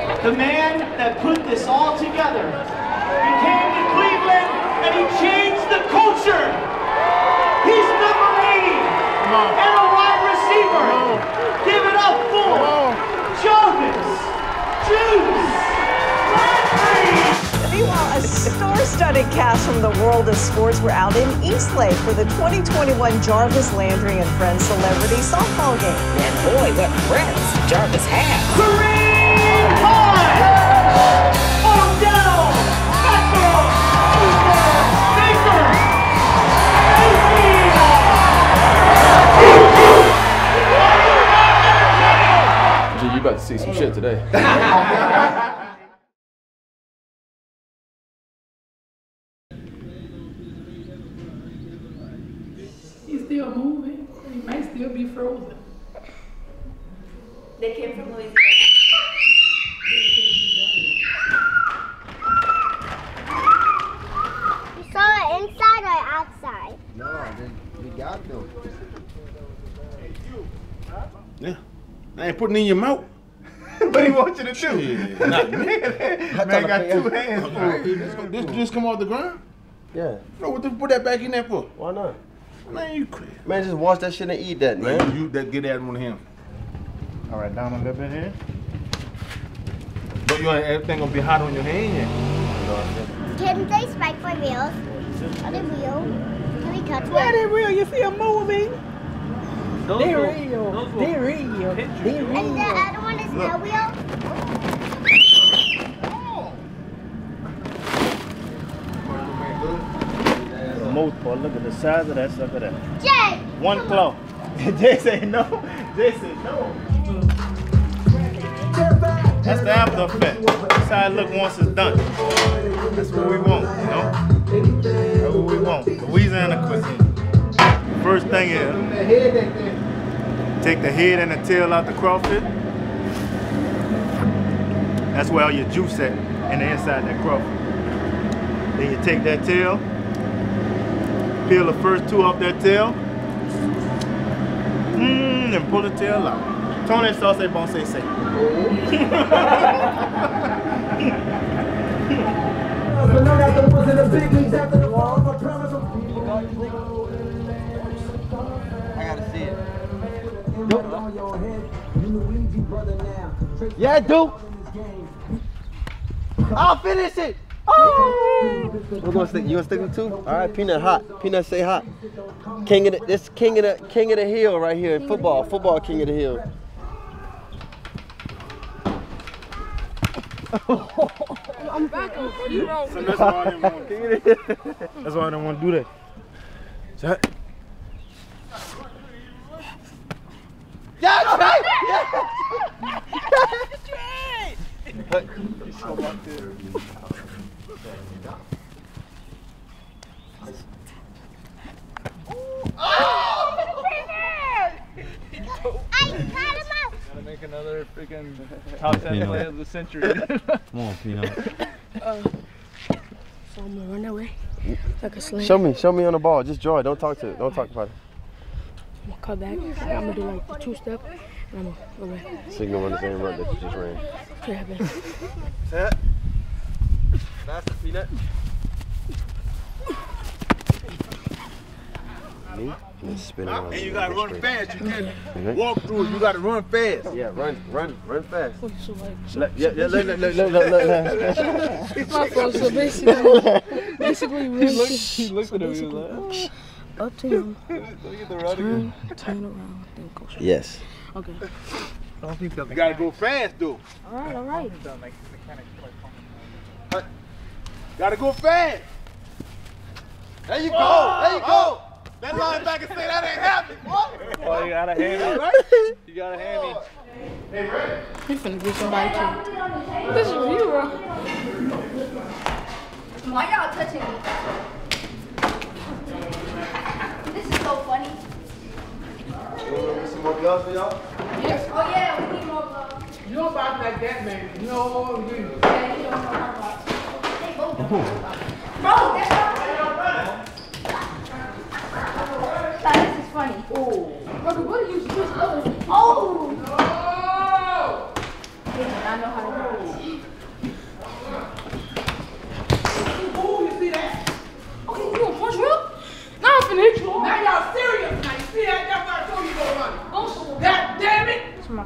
The man that put this all together. He came to Cleveland and he changed the culture. He's number 80 and a wide receiver. Give it up for Jarvis Juice Landry. Meanwhile, a star-studded cast from the world of sports were out in Eastlake for the 2021 Jarvis Landry and Friends Celebrity Softball Game. And boy, what friends Jarvis has. About to see some shit today. He's still moving. He may still be frozen. They came from Louisiana. You saw it inside or outside? No, we got to. Yeah. I ain't putting in your mouth. What he wants you to do? Not me. Man got two hands full. This just come off the ground? Yeah. No, what the put that back in there for? Why not? Man, you crazy. Man, just wash that shit and eat that, man. Man, you that get that one to him. All right, down a little bit here. But you ain't everything gonna be hot on your hand. Can they spike my wheels? Are they real? Can we touch Yeah, them? they real. You see a moving. Those They will- real. those will They real. hit They you. And the real. other one is no wheel? For the most part, look at the size of that sucker there. Jay! One claw. Jay say no. Jay say no. That's the after effect. That's how it look once it's done. That's what we want, you know? That's what we want. Louisiana cuisine. First thing is take the head and the tail out the crawfish. That's where all your juice at in the inside of that crawfish. Then you take that tail, peel the first two off that tail, mmm, and pull the tail out. Tony sauce, bon, say say. I Yeah, dude. I'll finish it. Oh! We're gonna stick. You gonna stick with two? All right, peanut hot. Peanut say hot. King of the, this king of the king of the hill right here in football. Football king of the hill. So that's why I didn't want to. That's why I didn't want to do that. So, Yeah, right. I cut him up! Gotta make another freaking top 10 play of the century. Come on, Peanut. So I'm gonna run that way. Like a slant. Show me, show me on the ball. Just draw it. Don't talk to it. Don't talk about it. I'm gonna cut back. I'm gonna do like the two step. And I'm gonna go back. So you can run the same run that you just ran. Yeah, baby. Set. Faster, peanut. Me? And spin around. And you gotta run fast. You can't Mhm. walk through it. You gotta run fast. Yeah, run, run, run fast. So like, so, Let- Yeah, yeah, look, look, look, look, look, look. my fault. So basically, basically, we he, looked, he looked at him. He was like, up to him, look at turn, turn around, then go straight. Yes. Okay. Don't think they'll You gotta go fast though. All right, all right. Gotta go fast. There you go. There you go. That linebacker say that ain't happening. What? Oh, you got a handy. You got a handy. We finna get somebody killed. This is you, bro. Why y'all touching me? This is so funny. Some more gloves for y'all? Yes. Oh yeah, we need more gloves. You don't box like that, man. No, you. Yeah, you don't know how to box. They both don't oh. know how box. Bro, that's not This is funny. Oh. Bro, what are you switch over?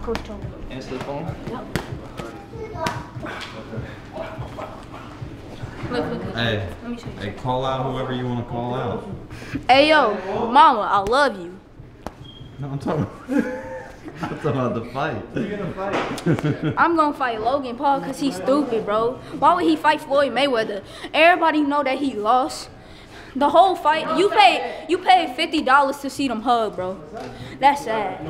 Answer the phone? Yep. Hey, Let me hey, call out whoever you want to call out. Hey, yo, mama, I love you. No, I'm talking I'm talking about the fight. You're gonna fight. I'm gonna fight Logan Paul because he's stupid, bro. Why would he fight Floyd Mayweather? Everybody know that he lost. The whole fight, you paid you paid fifty dollars to see them hug, bro. That's sad.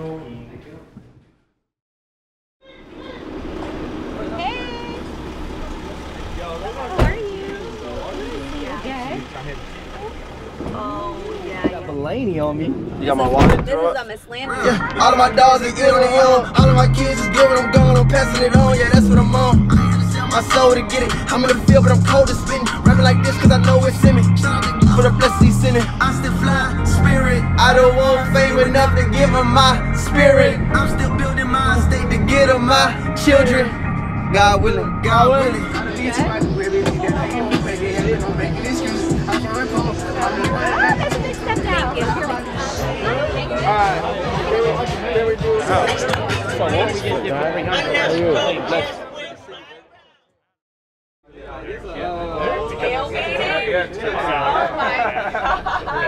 Mulaney on me. You got my wallet? This is a Miss Landry. Yeah, all of my dogs are ill and ill. All of my kids is good when I'm gone. I'm passing it on. Yeah, that's what I'm on. My soul to get it. I'm in the field, but I'm cold to spitting. Rapping like this cause I know it's in me. For the blessings he's sending. I still fly, spirit. I don't want fame enough to give him my spirit. I'm still building my state to get him my children. God willing, God willing.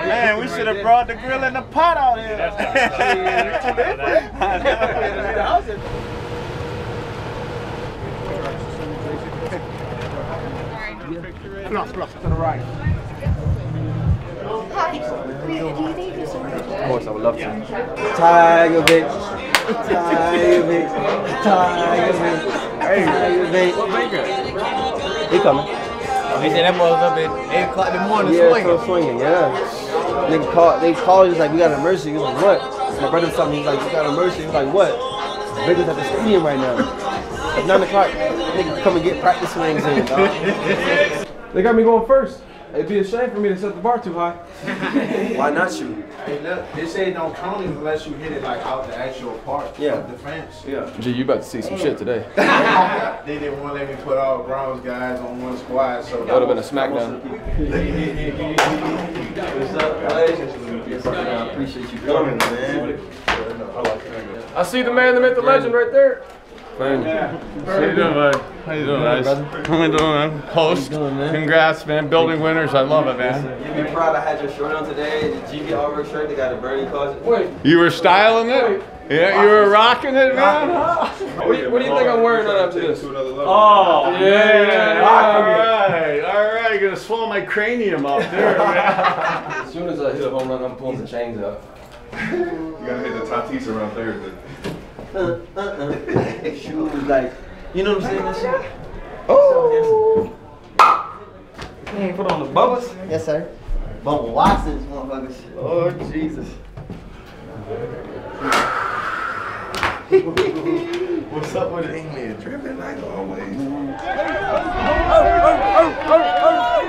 Man, we should have brought the grill and the pot out here. Plus, plus, to the right. Of course, I would love to. Tiger Vic. Tiger Vic. Tiger Vic. Tiger Vic. He coming. He said that mother's up at 8 o'clock in the morning yeah, swinging. still swinging, yeah. Nigga call, they called, he was like, we got an emergency. He was like, what? My brother was telling me, he's like, we got an emergency. He was like, what? Bigger's at the stadium right now. At 9 o'clock, nigga come and get practice swings in, dog. They got me going first. It'd be a shame for me to set the bar too high. Why not you? Hey, look, they say don't count it unless you hit it like out the actual part Yeah. of the fence. Yeah. Gee, you about to see some shit today. they didn't want to let me put all Browns guys on one squad, so That would have been a smackdown. What's up, guys? Yes, I appreciate you coming, man. I see the man, the myth, the legend right there. Man. How you doing, bud? How you doing, guys? How you doing, man? Host. Congrats, man. Building winners. I love it, man. You'd be proud I had your shirt on today, the GB Auburn shirt, they got a Bernie closet. Wait. You were styling it? Yeah, you were rocking it, man? What do you, what do you think I'm wearing on after this? Oh, Yeah, man. yeah. All right. All right. You're going to swallow my cranium up there, man. As soon as I hit a home run, I'm pulling the chains up. You gotta hit the Tatis around Thursday. Uh, uh, uh. Shoes like, you know what I'm saying? That shit? Oh! You ain't put on the bubbles? Yes, sir. Bubble Watson's motherfuckers. Oh, Jesus. What's up with it? Man, dripping like always. Jarvis,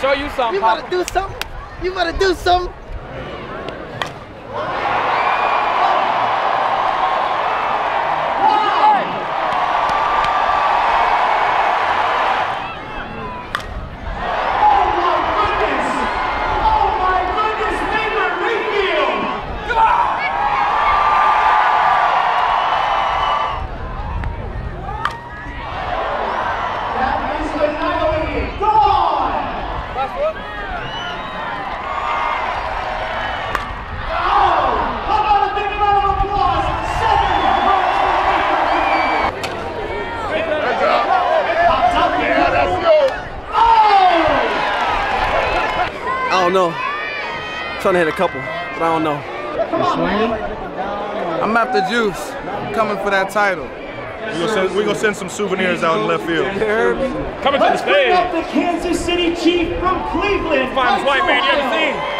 show you something. You better do something. You better do something. Oh my goodness, Baker Mayfield. That is annihilated. Gone. Oh, how about a big round of applause? Seven runs for Baker Mayfield. Popped up here. Oh! I don't know. Trying to hit a couple, but I don't know. I'm after Juice. I'm coming for that title. We're gonna send, we gonna send some souvenirs out in left field. Coming to the stage. Bring up the Kansas City Chief from Cleveland. Finest white man you ever seen.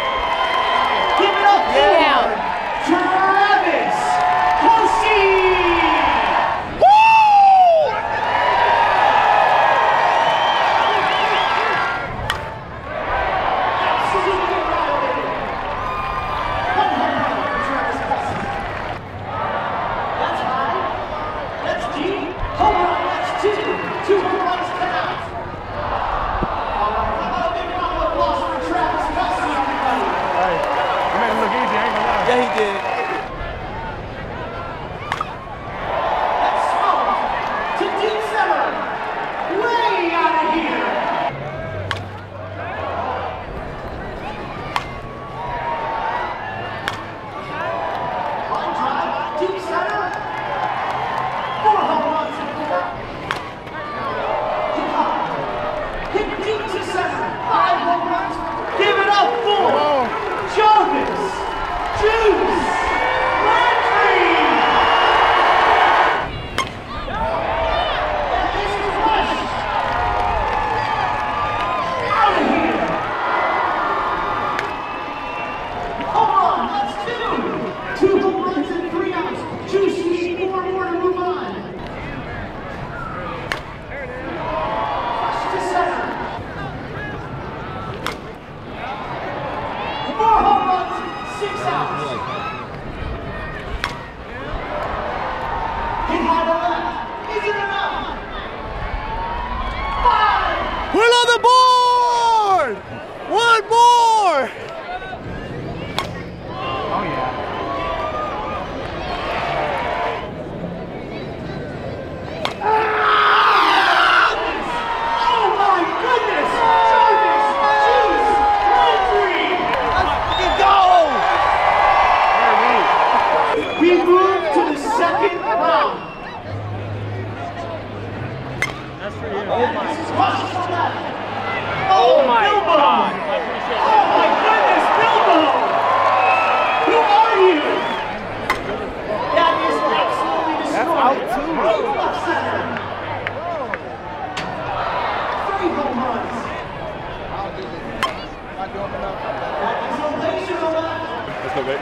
væk.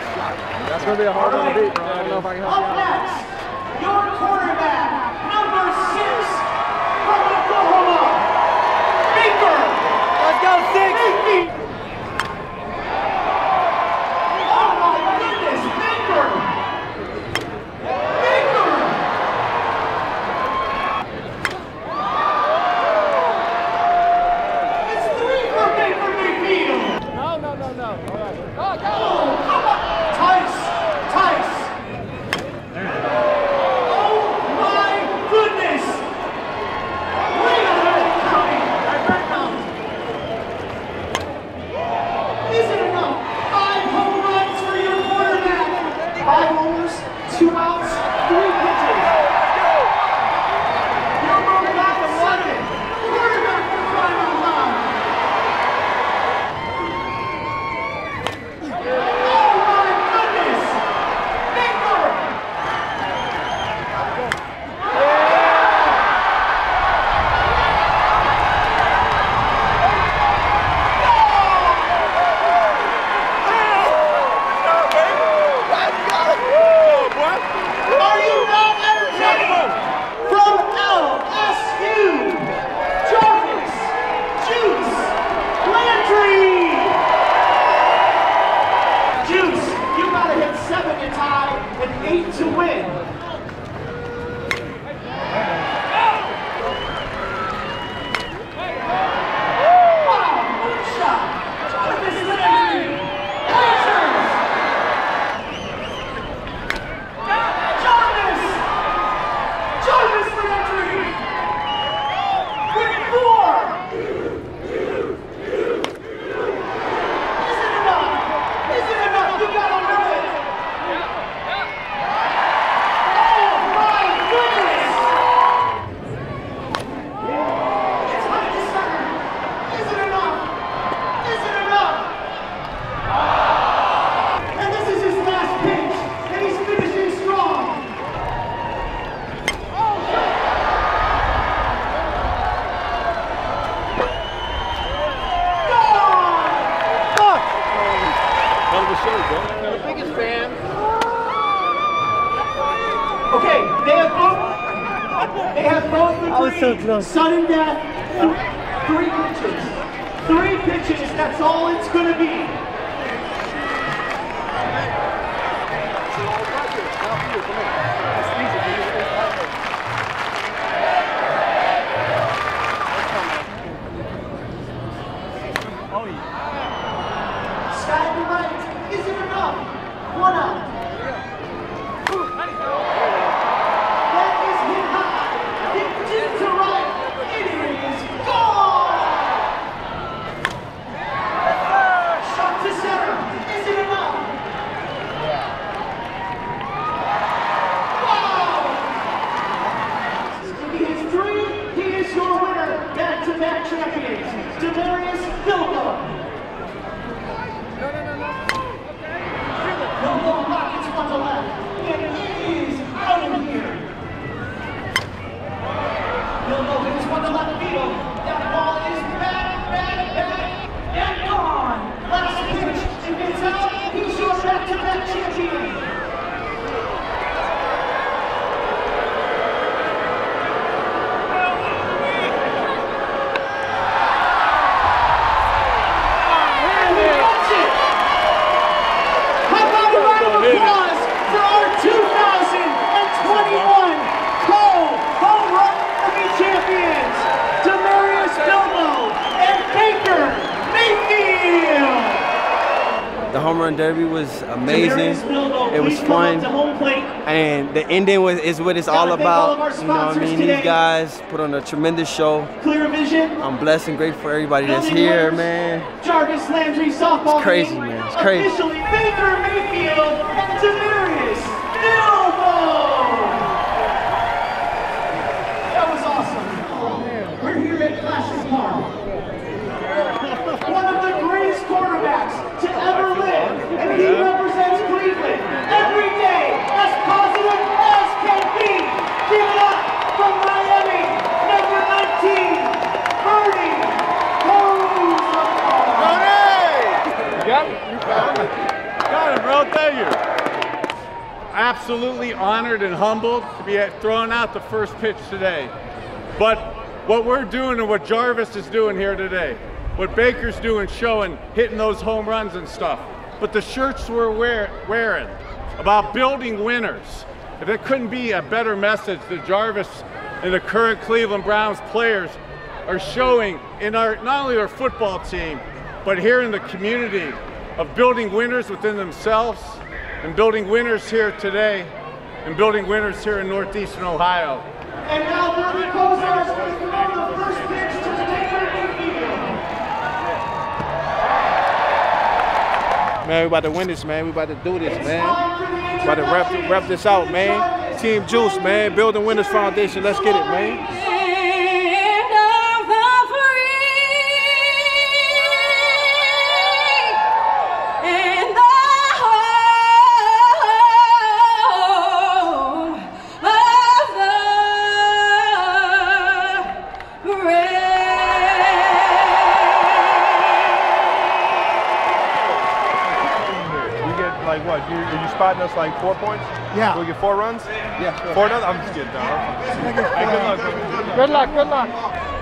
Jeg skal ved at holde det. Jeg skal nok bare Sudden death, three pitches. Three pitches, that's all it's going to be. Sky the light isn't enough. One out. Amazing. It was fun, and the ending was is what it's all about. You know what I mean? These guys put on a tremendous show. Clear vision. I'm blessed and grateful for everybody that's here, man. Jarvis Landry softball It's crazy, man. It's crazy. Officially Baker Mayfield and Demarius Bilbo. That was awesome. We're here at Classic Park. One of the greatest quarterbacks to ever live, and he represents Cleveland every day as positive as can be. Give it up from Miami, number 19, Bernie You got it? You found it. Got it, bro. Thank you. Absolutely honored and humbled to be throwing out the first pitch today. But what we're doing and what Jarvis is doing here today, what Baker's doing, showing, hitting those home runs and stuff. But the shirts we're wear, wearing about building winners, if there couldn't be a better message that Jarvis and the current Cleveland Browns players are showing in our not only our football team, but here in the community of building winners within themselves and building winners here today and building winners here in Northeastern Ohio. And now Bernie Kosar is going to throw the first pitch to Baker Mayfield. Man, we about to win this, man. We about to do this, man. About to wrap, wrap this out, man. Team Juice, man. Building Winners Foundation. Let's get it, man. Like what? You, are you spotting us like four points? Yeah. We get four runs? Yeah. Four nothing? I'm just kidding, dog. Hey, good luck. Good luck, good luck.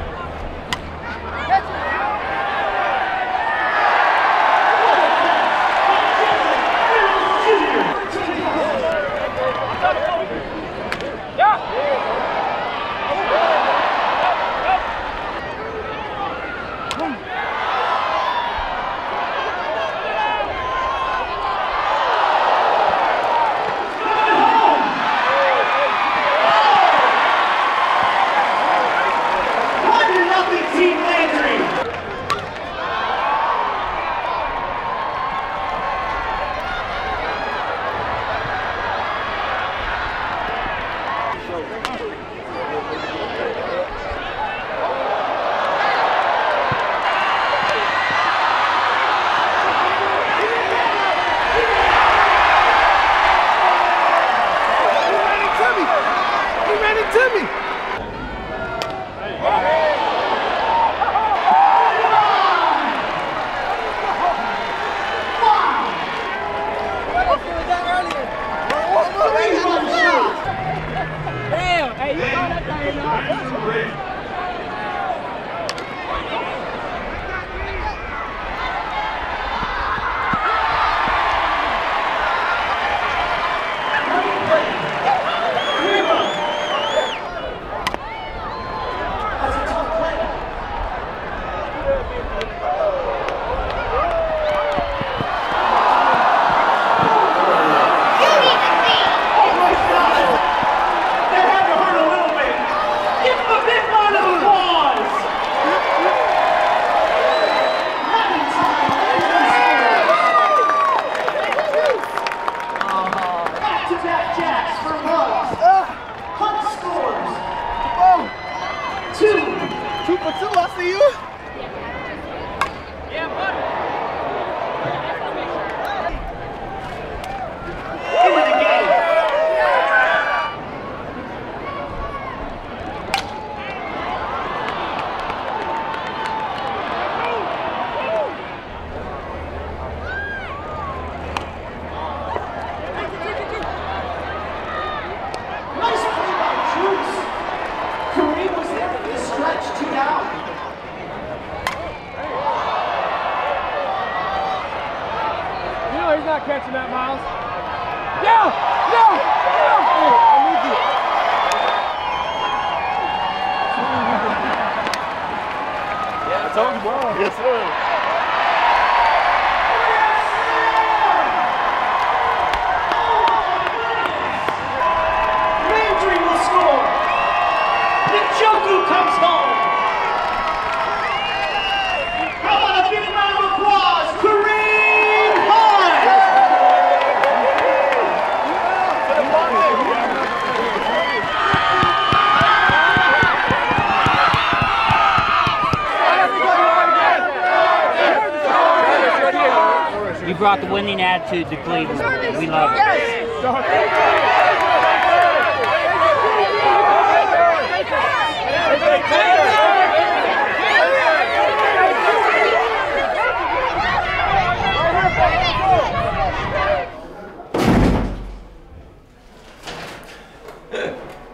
Brought the winning attitude to Cleveland. We love it.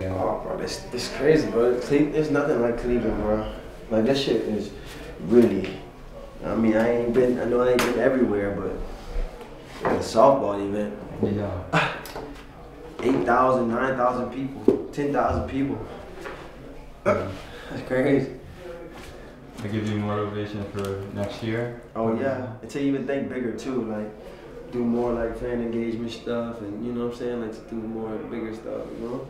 Oh, bro, this this crazy, bro. There's nothing like Cleveland, bro. Like that shit is really. I mean, I ain't been. I know I ain't been everywhere, but softball event, Yeah. 8,000, 9,000 people, 10,000 people. That's crazy. I give you more motivation for next year. Oh yeah, and to even think bigger too, like do more like fan engagement stuff, and you know what I'm saying, like to do more bigger stuff, you know.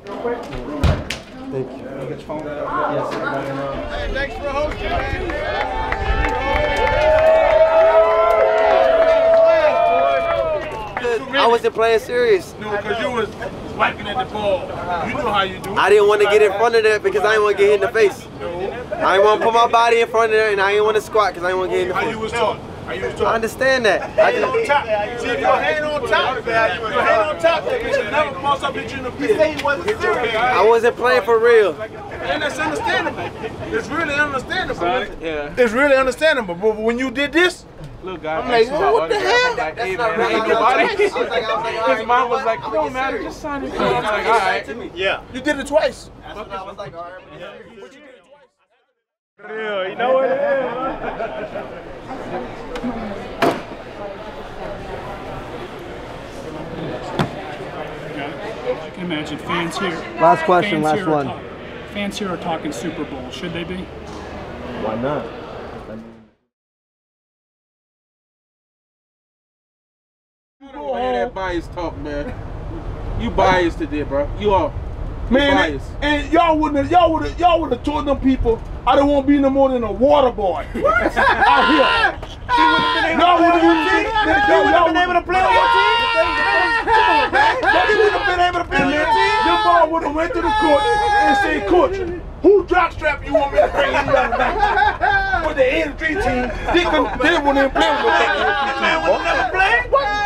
Thank you. Get your phone out. Yes, everybody. Hey, thanks for hosting, man. I wasn't playing serious. No, because you was whacking at the ball. You know how you do. I didn't want to get in front of that because I didn't want to get hit in the face. I didn't want to put my body in front of that, and I didn't want to squat because I didn't want to get hit in the How face. you was taught? How you was taught? I understand that. I Hand on just, top. See, if your hand on top, your hand on top, that bitch will never cross up hit you in the face. He wasn't serious. I wasn't playing for real. And that's understandable. It's really understandable. Yeah. It's really understandable. But when you did this, Look, guys, I'm like, well, what the hell? Like, hey, man, ain't nobody. His mom was like, it don't matter, just sign it. I'm like, all right. Yeah. You did it twice. That's what I was like, all right. Real, you know what it I can imagine fans here. Last question, fans last here are one. fans here are talking Super Bowl. Should they be? Why not? You don't want to hear that bias talk, man. You biased today, bro. You are. You Man, biased. and y'all wouldn't have, y'all would have, y'all would have told them people, I don't want to be no more than a water boy out here. Y'all would have been able to play on your team. He would have been able to play on your team. Your ball would have went to the court and said, Coach, who jockstrap you want me to bring in the night? For the N3 team, they they wouldn't even play with that N3 team.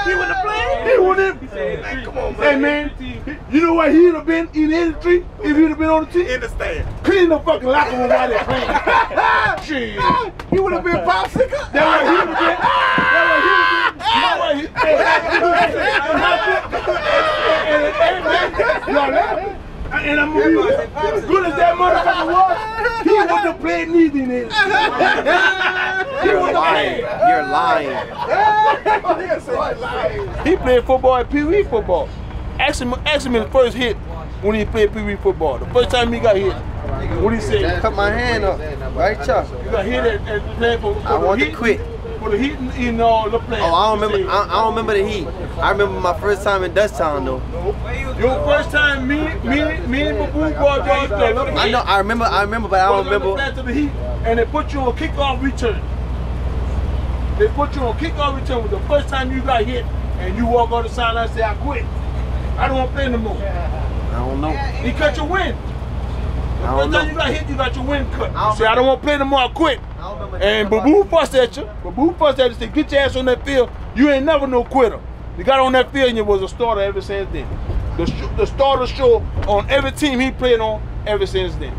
He wouldn't have played. He wouldn't. Hey, come on, man. Hey, man, you know what? he'd have been in the industry if he'd have been on the team? In the stand. Clean the fucking locker room while they're playing. Shit. He would have been popsicle. That way he would have been. That way he would have been. That way he. Y'all laughing? And I'm good as that motherfucker was, he wouldn't have played neither in it. You're lying. You're lying. He played football at Pee Wee football. Ask him, ask him his first hit when he played Pee Wee football. The first time he got hit. What he say? Cut my hand up. Right, Chuck? You got hit at, at playing for, for I want to quit. The Heat, you uh, know, the playing. Oh, I don't remember. I, I don't remember the heat. I remember my first time in Dutchtown though. Your first time, me, me, me and Babu brought to I know. I remember. I remember, but I don't remember. To the Heat, and they put you on kickoff return. They put you on kickoff return was the first time you got hit, and you walk on the sideline and say, "I quit. I don't want to play no more." I don't know. He cut your wind. The first time you got hit, you got your wind cut. You say, I don't want to play no more, I quit. And Babu fussed at you. Babu fussed at you, said, get your ass on that field. You ain't never no quitter. You got on that field and you was a starter ever since then. The, the starter show on every team he played on ever since then.